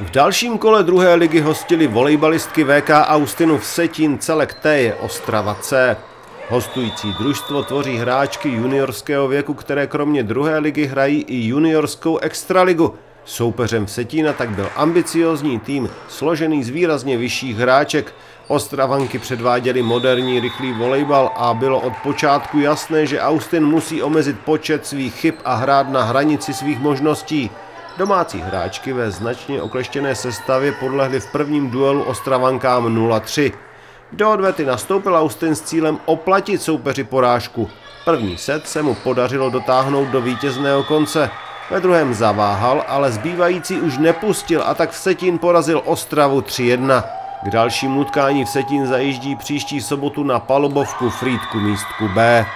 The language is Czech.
V dalším kole druhé ligy hostili volejbalistky VK Austinu v Setín Celek T je Ostrava C. Hostující družstvo tvoří hráčky juniorského věku, které kromě druhé ligy hrají i juniorskou extraligu. Soupeřem Setína tak byl ambiciozní tým, složený z výrazně vyšších hráček. Ostravanky předváděli moderní rychlý volejbal a bylo od počátku jasné, že Austin musí omezit počet svých chyb a hrát na hranici svých možností. Domácí hráčky ve značně okleštěné sestavě podlehly v prvním duelu Ostravankám 0-3. Do odvety nastoupil Austin s cílem oplatit soupeři porážku. První set se mu podařilo dotáhnout do vítězného konce. Ve druhém zaváhal, ale zbývající už nepustil a tak v Setín porazil Ostravu 3-1. K dalšímu utkání v Setín zajíždí příští sobotu na palubovku Frýdku místku B.